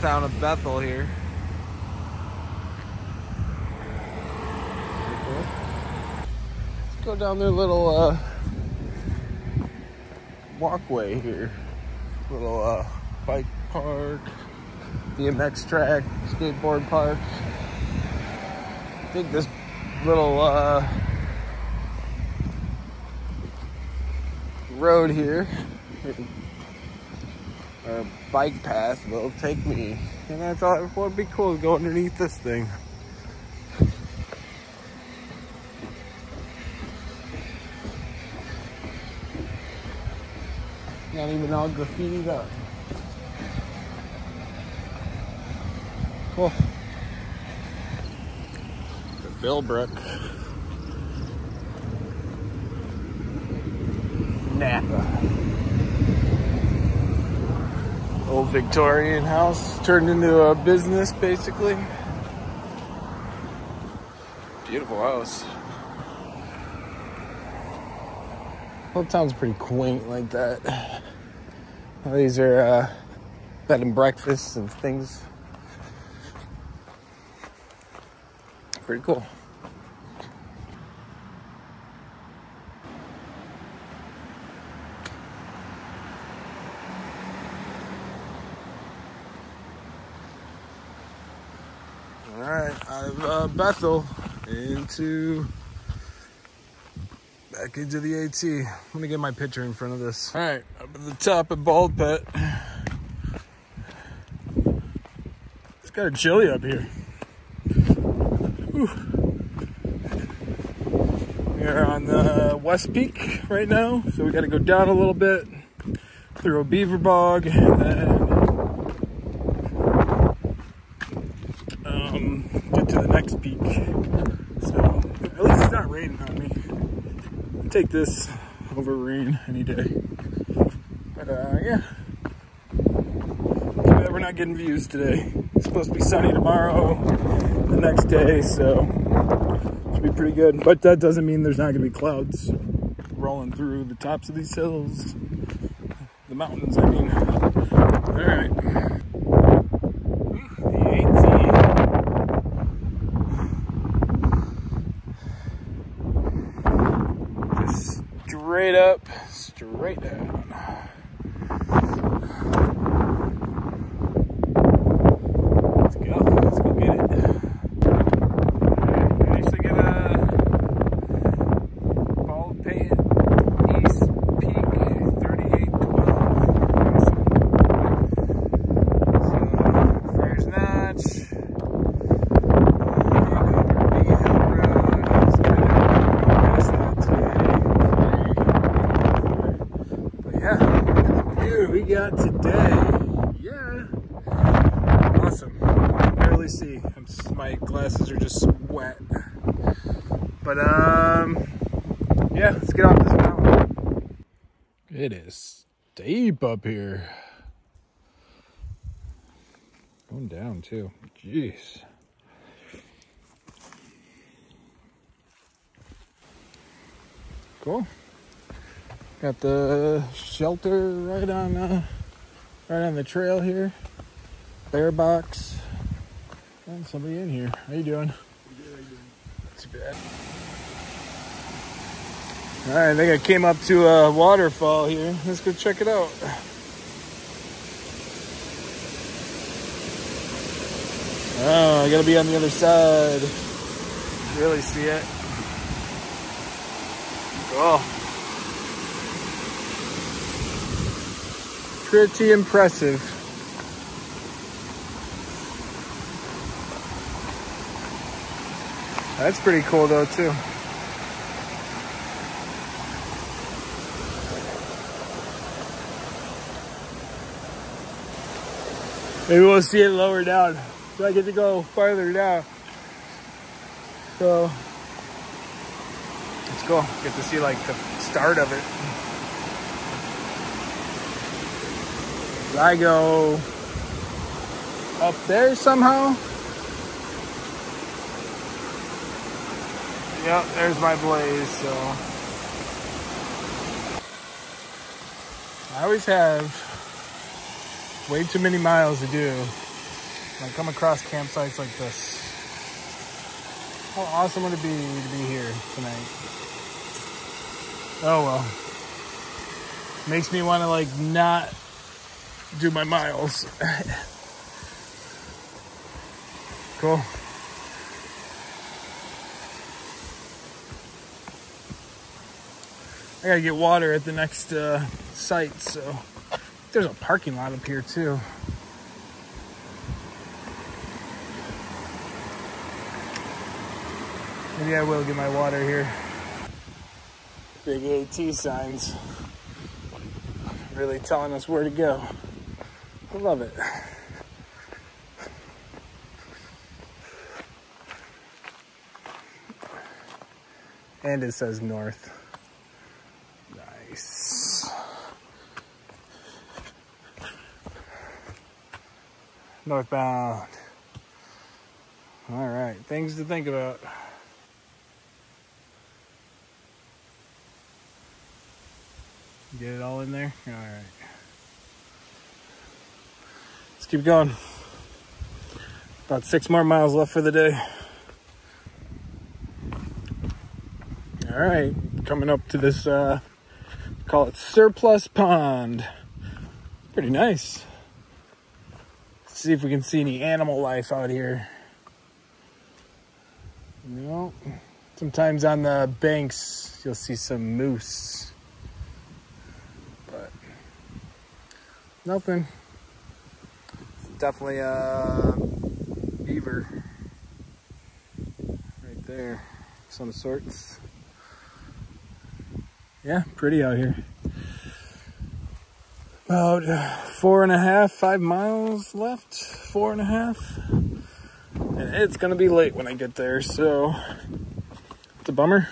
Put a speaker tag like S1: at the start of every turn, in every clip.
S1: town of Bethel here. Let's go down their little uh, walkway here. Little uh, bike park, BMX track, skateboard park. I think this little uh, road here, or bike path, will take me. And I thought it would be cool to go underneath this thing. Not even all graffitied up. Cool. The Philbrook. Napa. Old Victorian house turned into a business basically. Beautiful house. Whole town's pretty quaint like that. These are uh, bed and breakfasts and things. Pretty cool. All right, out uh, Bethel into back into the AT. Let me get my picture in front of this. All right, up at the top of Baldpate. It's kind of chilly up here. Whew. We're on the West Peak right now, so we got to go down a little bit through a beaver bog and then um, get to the next peak. So at least it's not raining on me. I'll take this over rain any day. But uh, yeah, we're not getting views today. It's supposed to be sunny tomorrow, the next day, so should be pretty good. But that doesn't mean there's not gonna be clouds rolling through the tops of these hills, the mountains. I mean. All right. The AT. Just straight up, straight down. Let's go. Let's go get it. I used to get a Baldpate East Peak 3812. So, Friars Notch. Here we got today. Yeah. Awesome. I can barely see. I'm just, my glasses are just wet. But um yeah, let's get off this mountain. It is steep up here. Going down too. Jeez. Cool. Got the shelter right on uh, right on the trail here. Bear box. And somebody in here. How you doing? Too bad. All right, I think I came up to a waterfall here. Let's go check it out. Oh, I gotta be on the other side. Really see it. Cool. Pretty impressive. That's pretty cool though too. Maybe we'll see it lower down. So I get to go farther down. So let's go. Get to see like the start of it. I go up there somehow. Yep, there's my blaze, so. I always have way too many miles to do. when I come across campsites like this. How awesome would it be to be here tonight? Oh well. Makes me want to like not do my miles. cool. I gotta get water at the next uh, site, so there's a parking lot up here too. Maybe I will get my water here. Big AT signs. Really telling us where to go. I love it. And it says north. Northbound. All right, things to think about. Get it all in there? All right. Let's keep going. About six more miles left for the day. All right, coming up to this, uh, call it Surplus Pond. Pretty nice. Let's see if we can see any animal life out here. No. Sometimes on the banks, you'll see some moose. But nothing. Definitely a beaver right there, some sorts. Yeah, pretty out here. About four and a half, five miles left, four and a half. And it's gonna be late when I get there, so it's a bummer.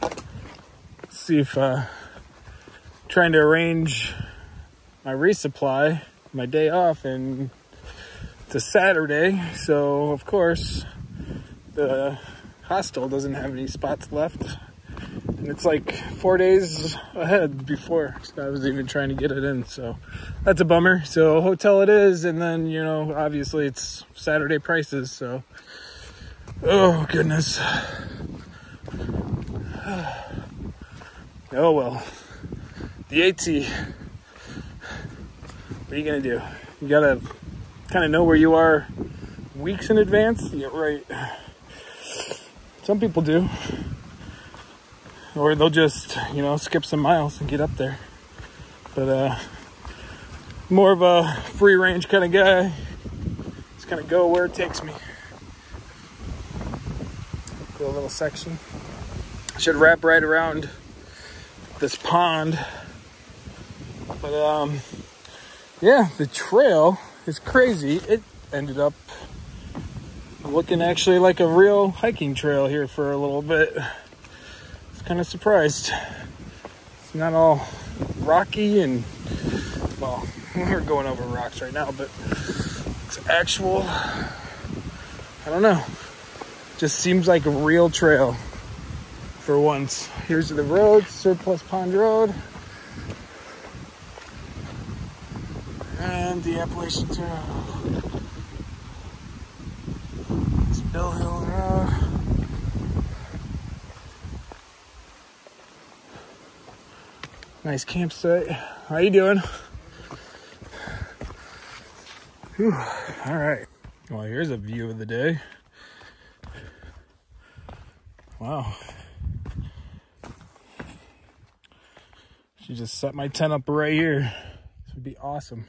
S1: Let's see if uh, trying to arrange my resupply, my day off, and it's a Saturday, so of course the hostel doesn't have any spots left. And it's like four days ahead before I was even trying to get it in, so that's a bummer. So hotel it is, and then you know obviously it's Saturday prices, so oh goodness. Oh well the AT, what are you gonna do? You gotta kind of know where you are weeks in advance. Yeah, right. Some people do. Or they'll just, you know, skip some miles and get up there. But uh more of a free range kind of guy. Just kind of go where it takes me. Go a little section. Should wrap right around this pond but um, yeah, the trail is crazy. It ended up looking actually like a real hiking trail here for a little bit. I was kind of surprised. It's not all rocky and well, we're going over rocks right now, but it's actual. I don't know. Just seems like a real trail for once. Here's the road, Surplus Pond Road. and the Appalachian Trail. Hill. Nice campsite. How you doing? All right. Well, here's a view of the day. Wow. She just set my tent up right here. This would be awesome.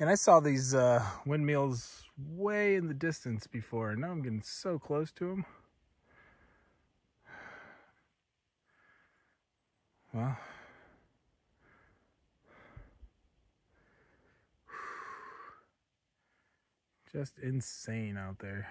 S1: And I saw these uh, windmills way in the distance before. And Now I'm getting so close to them. Well, just insane out there.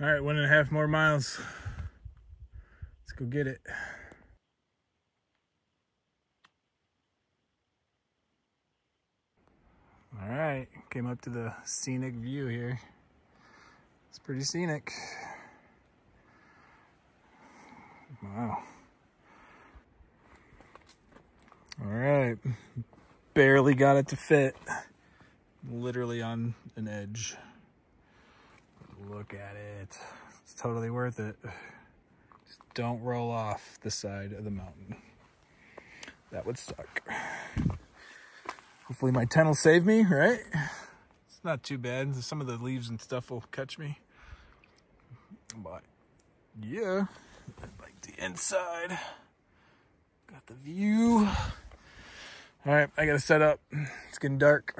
S1: All right, one and a half more miles. Let's go get it. All right, came up to the scenic view here. It's pretty scenic. Wow. All right. Barely got it to fit. Literally on an edge. Look at it. It's totally worth it. Just don't roll off the side of the mountain. That would suck. Hopefully my tent will save me, right? It's not too bad. Some of the leaves and stuff will catch me. But yeah, I like the inside. Got the view. All right, I gotta set up. It's getting dark.